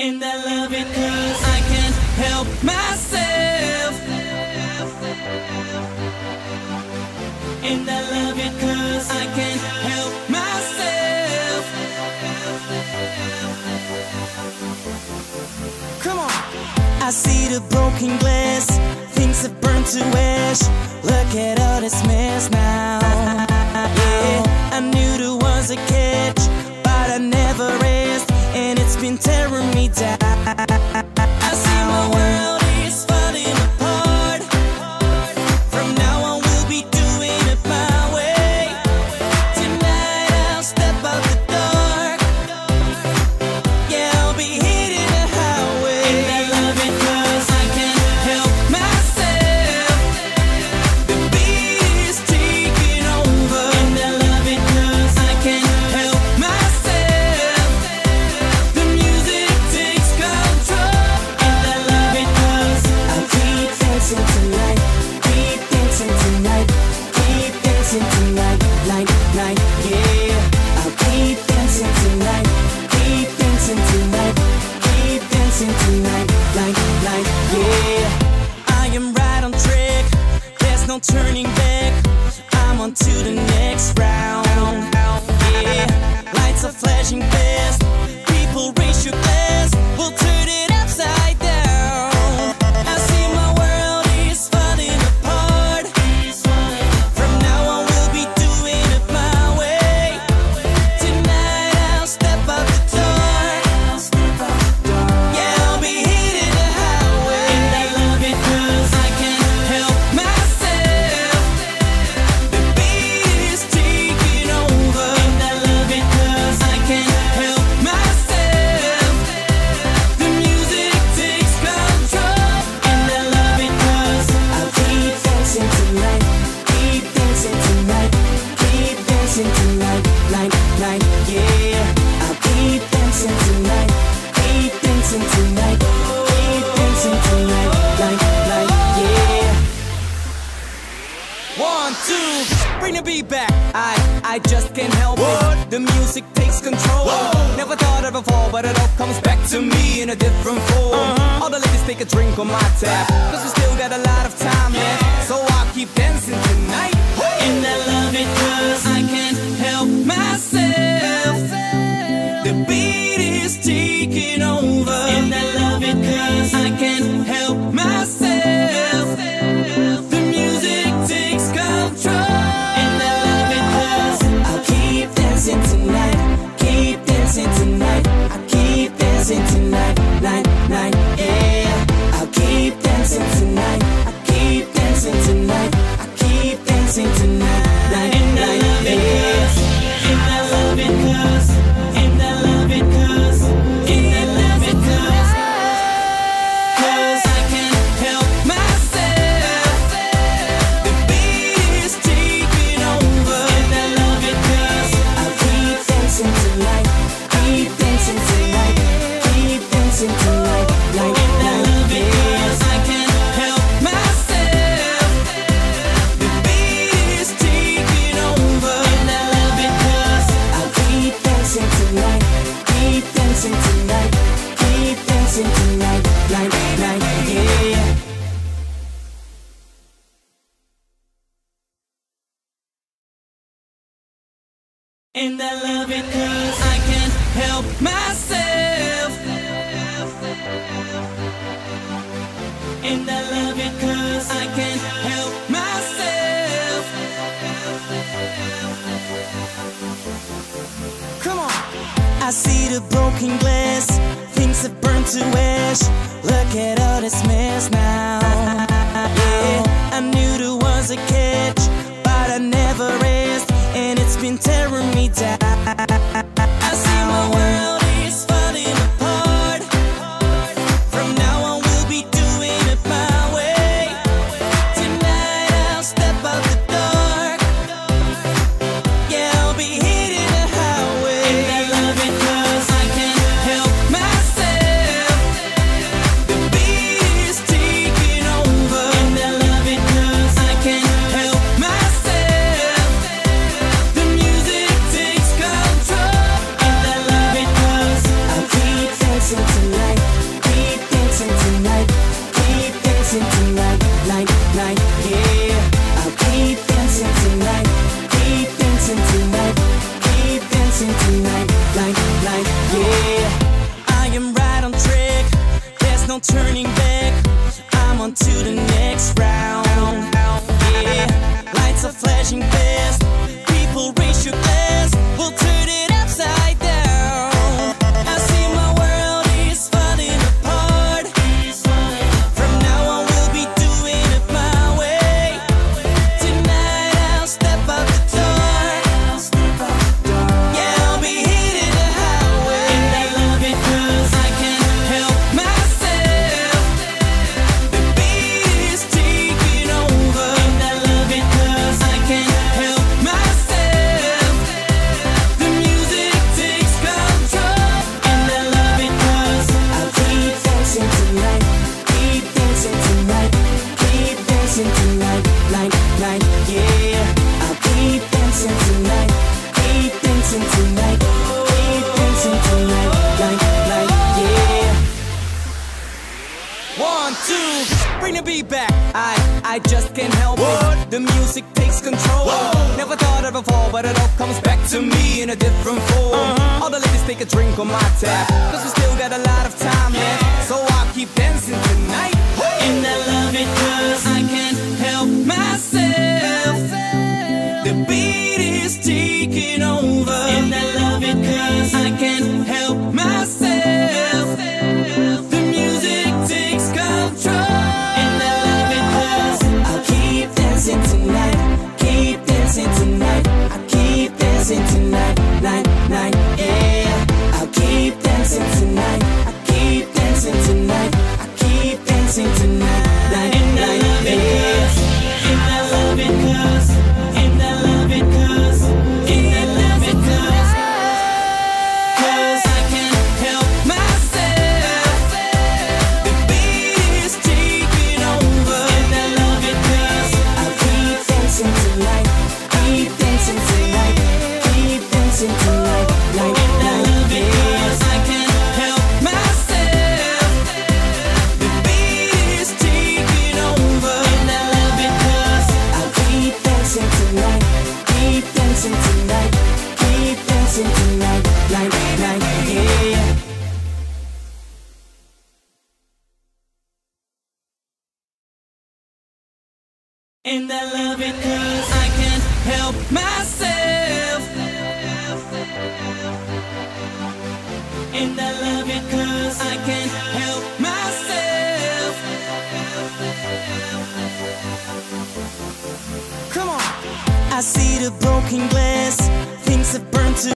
And I love it cause I can't help myself. And I love it cause I can't help myself. Come on. I see the broken glass, things have burned to ash. Look at all this mess now. Yeah, I knew there was a catch, but I never read and it's been tearing me down. turning back. to be back. I, I just can't help what? it. The music takes control. Whoa. Never thought of before, but it all comes back to me in a different form. Uh -huh. All the ladies take a drink on my tap. Cause we still got a lot of time left. Yeah. So I'll keep dancing tonight. And I love it cause I can dancing tonight. I keep dancing tonight. And I love it cause I can't help myself. And I love it cause I can't help myself. Come on! I see the broken glass. Things have burned to ash. Look at all this mess now. Yeah, I knew there was a catch been tearing me down. in a different form. Uh -huh. All the ladies take a drink on my tap. Cause And I love it cause I can't help myself. And I love it cause I can't help myself. Come on. I see the broken glass, things have burned to